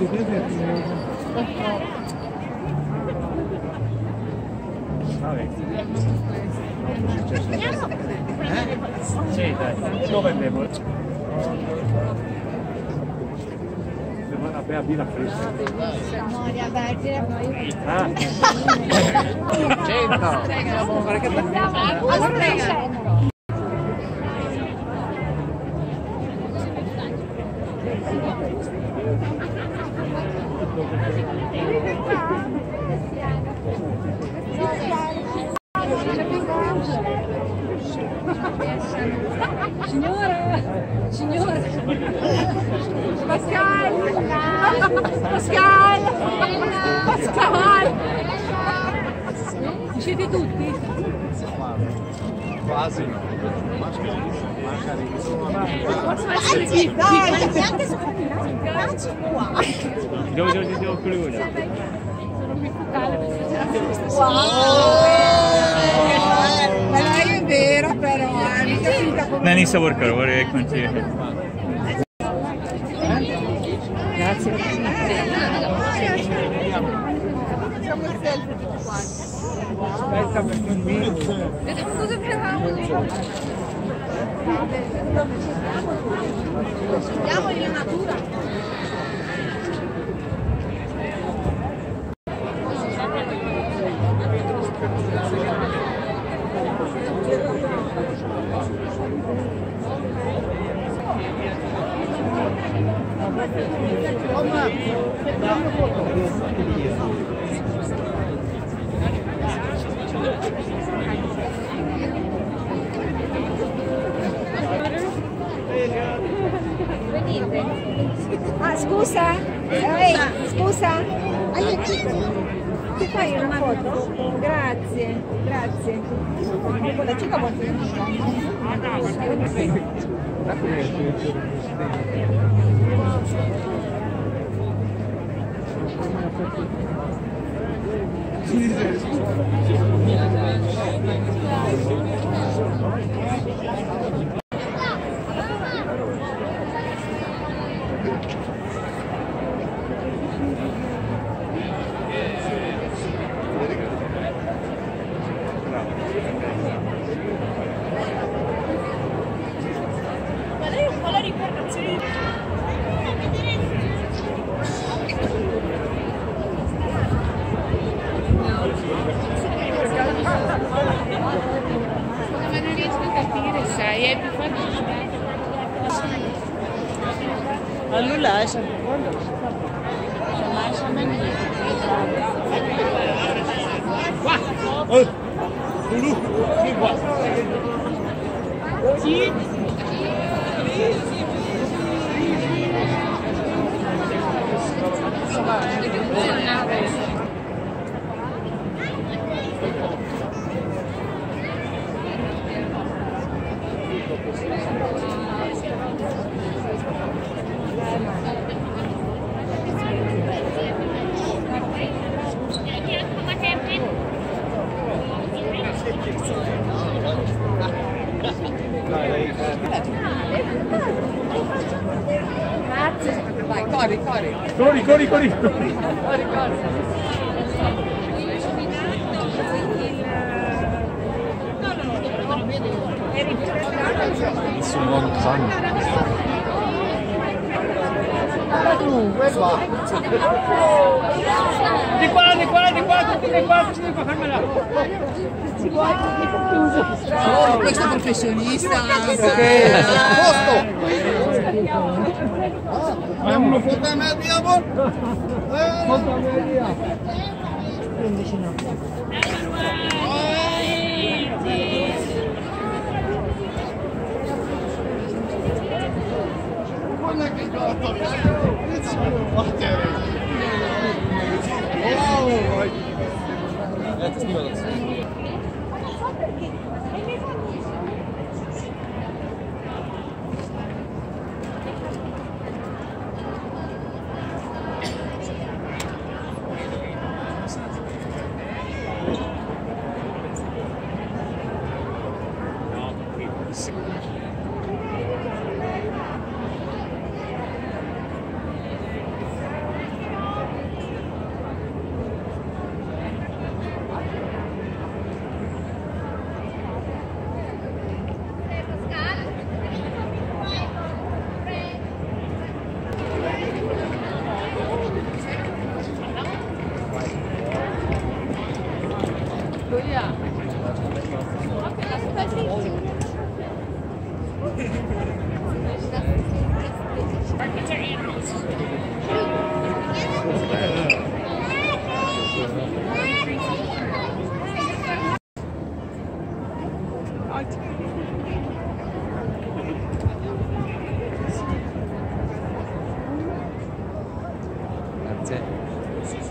Sì, dai, lo vendevo. Semana a pé a Vila Fresca. Ah! Cento! Pascal, Pascal. Siete tutti? quasi. Anzi, dai, neanche scoppiato qua. Giù, giù, giù, giù, giù. Ma lei è vera però, eh, mica finta come... Non inizia a workare, vorrei continuare. Siamo in natura. Vamos lá. Dá uma foto. Ah, scusa? Ehi, scusa? Ti fai una foto? Grazie, grazie. Quella città vuole Jesus. loja. Loja mania. Guru, que Vai, corri, corri. Corri, corri, corri! Sono lontano. Di qua, di qua, di qua, tutti di qua, tutti di qua, fermela. Oh, questo è professionista. Ma uno foto me diavolo? Guarda che cosa Markets are That's it.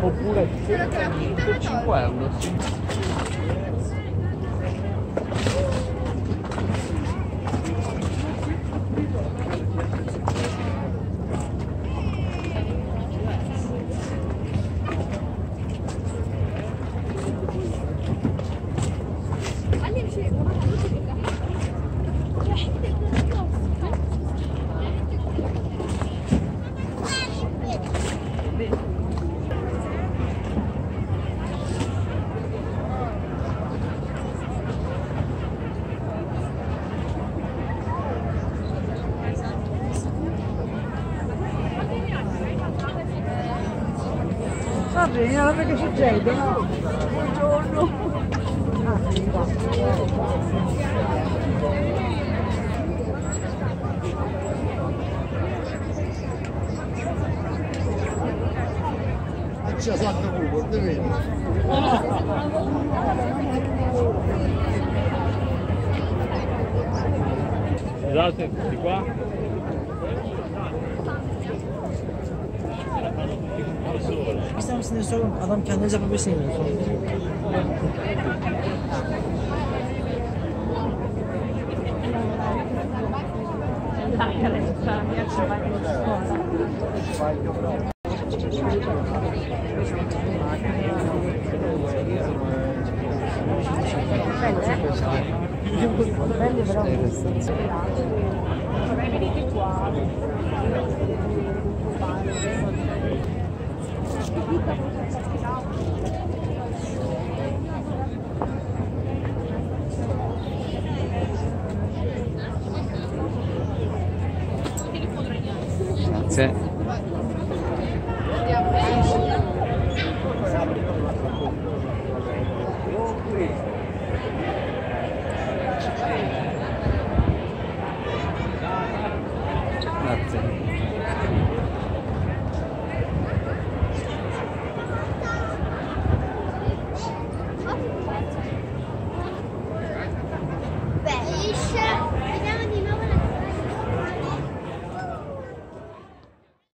Oppure Solo che la punta la 5 euro. Va bene, allora che succede? Buongiorno. Ah. Ci ha fatto pure, te vedi? Scusate, di qua. misin diye sordum. Adam kendiniz yapabilirsin yani. Sonra. Belli, bravo. Come venite qua? Grazie. Grazie.